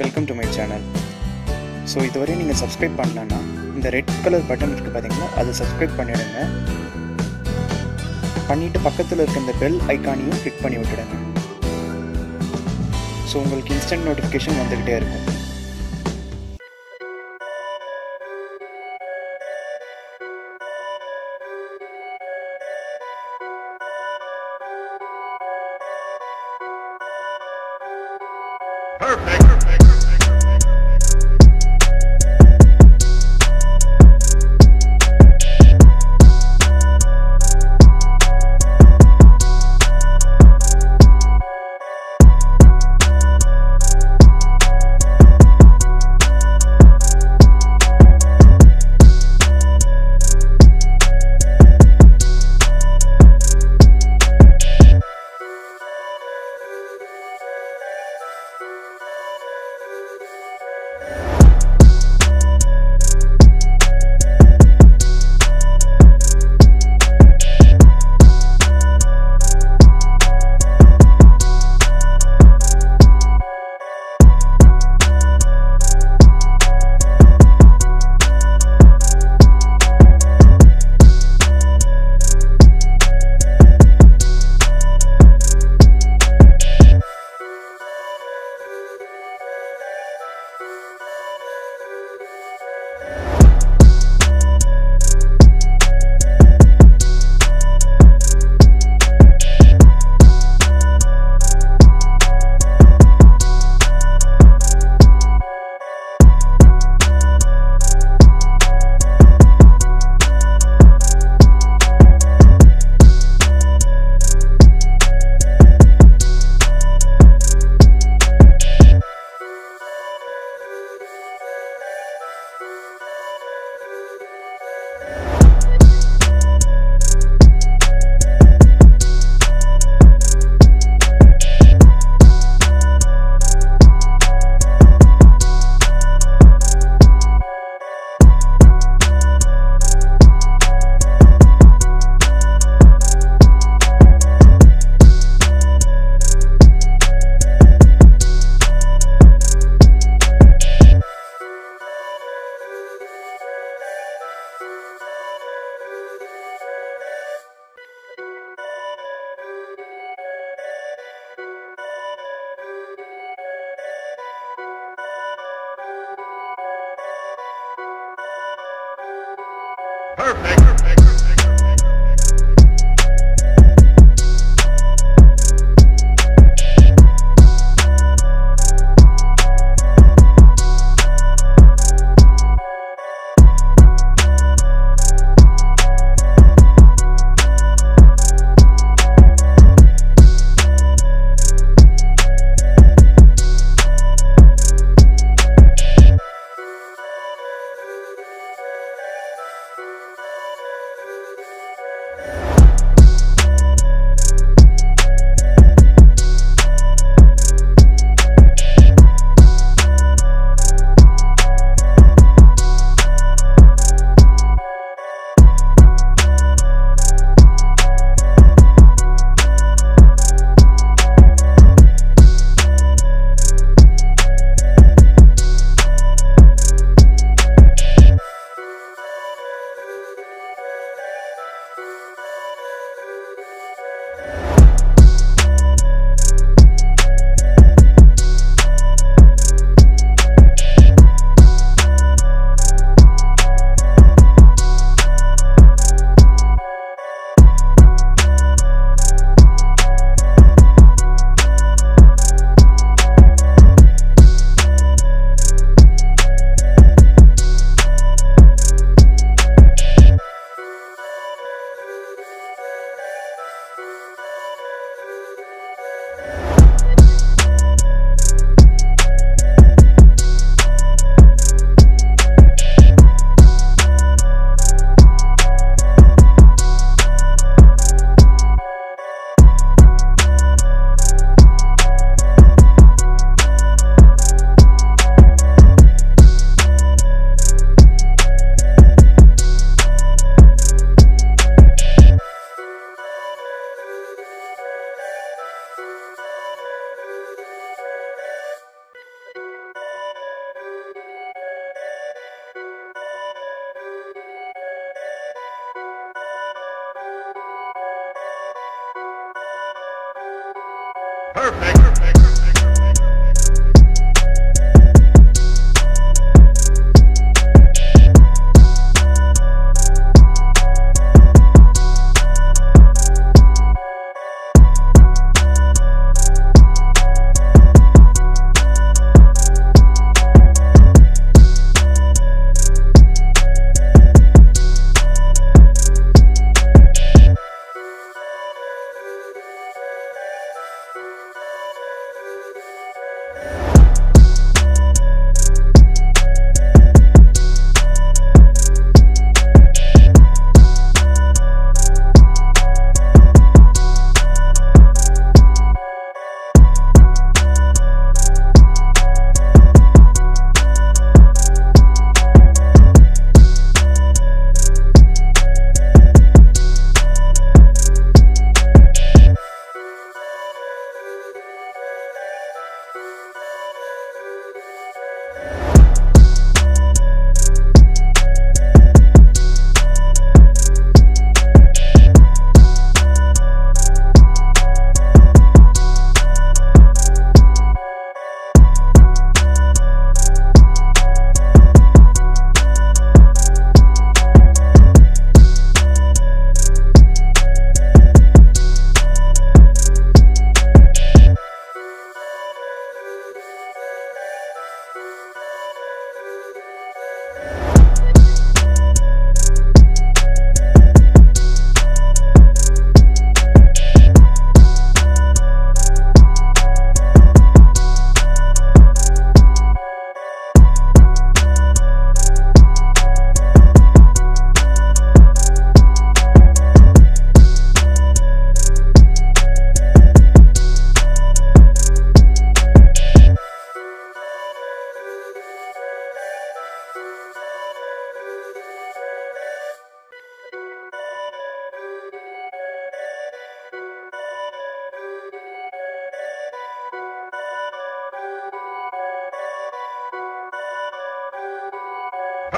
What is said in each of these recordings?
Welcome to my channel so இதுவரை நீங்கள் subscribe பண்ணலன்னா இந்த ரெட் கலர் பட்டன் இருக்குது பார்த்தீங்களா அதை சப்ஸ்கிரைப் பண்ணிவிடுங்க பண்ணிவிட்டு பக்கத்தில் இருக்க இந்த பெல் ஐக்கானையும் கிளிக் பண்ணி விட்டுடுங்க. ஸோ உங்களுக்கு இன்ஸ்டன்ட் நோட்டிஃபிகேஷன் வந்துக்கிட்டே இருக்கும். Perfect.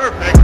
Perfect.